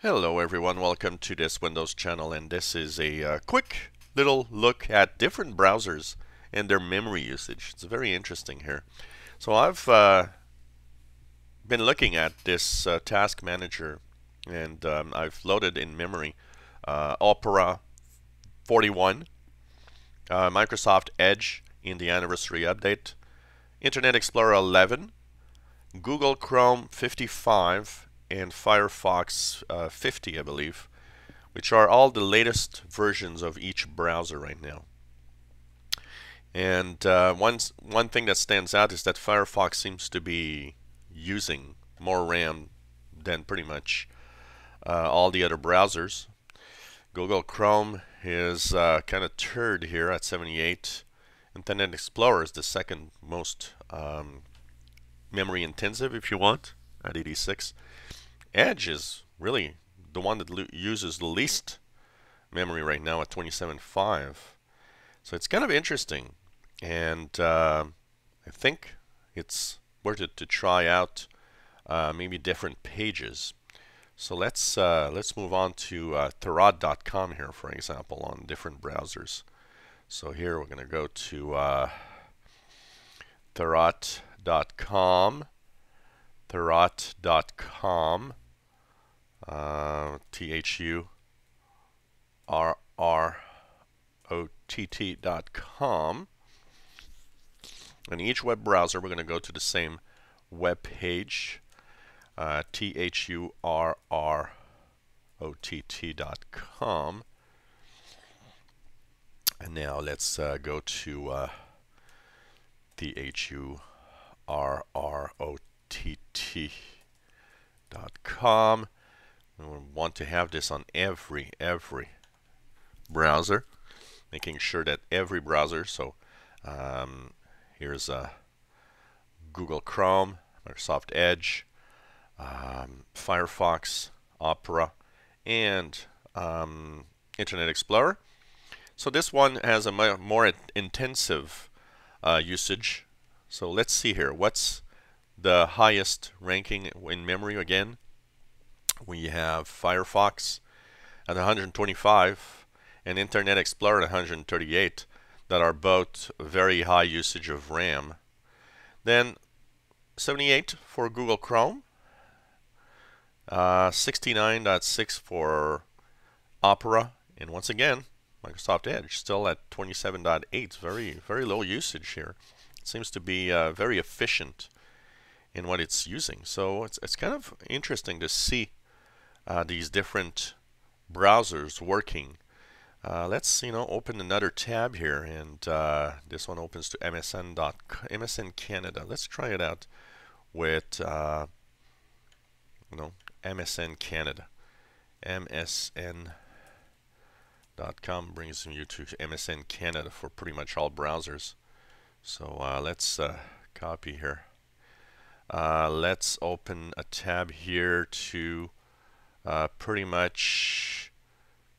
Hello everyone, welcome to this Windows channel and this is a uh, quick little look at different browsers and their memory usage. It's very interesting here. So I've uh, been looking at this uh, task manager and um, I've loaded in memory uh, Opera 41, uh, Microsoft Edge in the anniversary update, Internet Explorer 11, Google Chrome 55 and Firefox uh, 50, I believe, which are all the latest versions of each browser right now. And uh, one, one thing that stands out is that Firefox seems to be using more RAM than pretty much uh, all the other browsers. Google Chrome is uh, kind of third here at 78. Internet Explorer is the second most um, memory intensive if you want at 86. Edge is really the one that uses the least memory right now at 27.5. So it's kind of interesting, and uh, I think it's worth it to try out uh, maybe different pages. So let's uh, let's move on to uh, Thurrott.com here, for example, on different browsers. So here we're going to go to uh, Thurrott.com Thurrott.com, uh, T H U R R O T T.com. In each web browser, we're going to go to the same web page, uh, T H U R R O T T.com. And now let's uh, go to uh, T H U R R O T tt.com. We want to have this on every, every browser, making sure that every browser, so um, here's a Google Chrome, Microsoft Edge, um, Firefox, Opera, and um, Internet Explorer. So this one has a more intensive uh, usage. So let's see here. What's the highest ranking in memory again. We have Firefox at 125 and Internet Explorer at 138 that are both very high usage of RAM. Then 78 for Google Chrome, uh, 69.6 for Opera, and once again, Microsoft Edge still at 27.8. Very, very low usage here. It seems to be uh, very efficient in what it's using. So it's, it's kind of interesting to see uh, these different browsers working. Uh, let's you know open another tab here, and uh, this one opens to MSN dot MSN Canada. Let's try it out with uh, you know MSN Canada. MSN dot com brings you to MSN Canada for pretty much all browsers. So uh, let's uh, copy here. Uh, let's open a tab here to uh, pretty much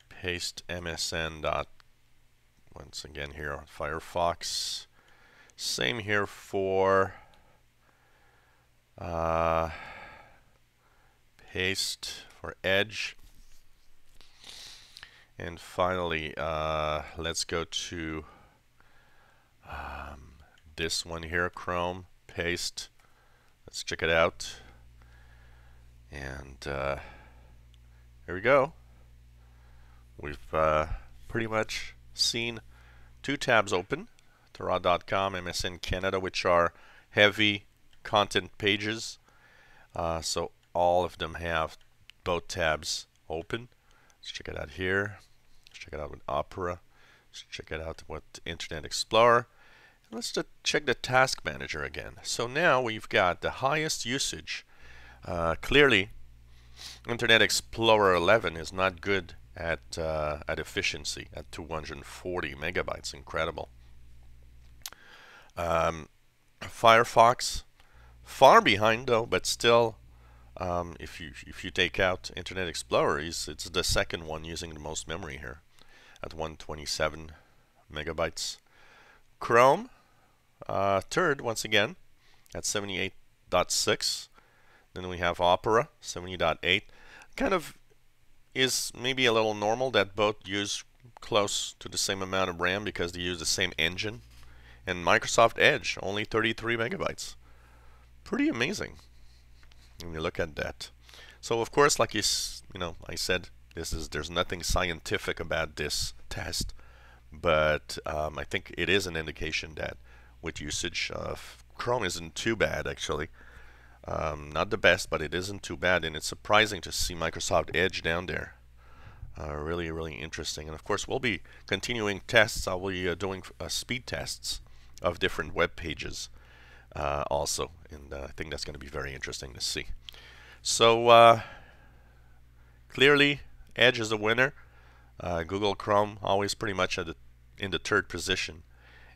paste msn dot once again here on Firefox. Same here for uh, paste for Edge. And finally uh, let's go to um, this one here Chrome paste. Let's check it out. And uh, here we go. We've uh, pretty much seen two tabs open, Thurrott.com, MSN Canada, which are heavy content pages. Uh, so all of them have both tabs open. Let's check it out here. Let's check it out with Opera. Let's check it out with Internet Explorer. Let's check the task manager again. So now we've got the highest usage. Uh, clearly, Internet Explorer 11 is not good at, uh, at efficiency at 240 megabytes. Incredible. Um, Firefox, far behind though, but still, um, if you if you take out Internet Explorer, it's, it's the second one using the most memory here, at 127 megabytes. Chrome, uh, third, once again, at 78.6. Then we have Opera, 70.8. Kind of is maybe a little normal that both use close to the same amount of RAM because they use the same engine. And Microsoft Edge, only 33 megabytes. Pretty amazing when you look at that. So of course, like you, you know, I said, this is there's nothing scientific about this test, but um, I think it is an indication that with usage of Chrome isn't too bad actually. Um, not the best, but it isn't too bad, and it's surprising to see Microsoft Edge down there. Uh, really, really interesting. And of course, we'll be continuing tests. I'll be uh, doing uh, speed tests of different web pages uh, also, and uh, I think that's going to be very interesting to see. So clearly, Edge is the winner. Google Chrome always pretty much the, in the third position,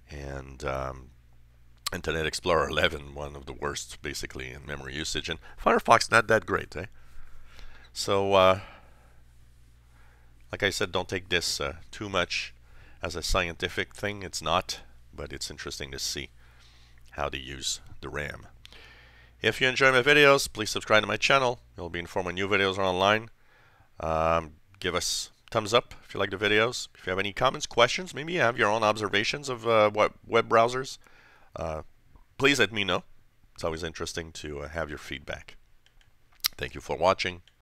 and um, Internet Explorer 11, one of the worst basically in memory usage, and Firefox not that great, eh? So, uh, like I said, don't take this uh, too much as a scientific thing. It's not, but it's interesting to see how to use the RAM. If you enjoy my videos, please subscribe to my channel. You'll be informed when new videos are online. Um, give us thumbs up if you like the videos. If you have any comments, questions, maybe you have your own observations of uh, web browsers, uh, please let me know. It's always interesting to uh, have your feedback. Thank you for watching.